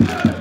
Yeah.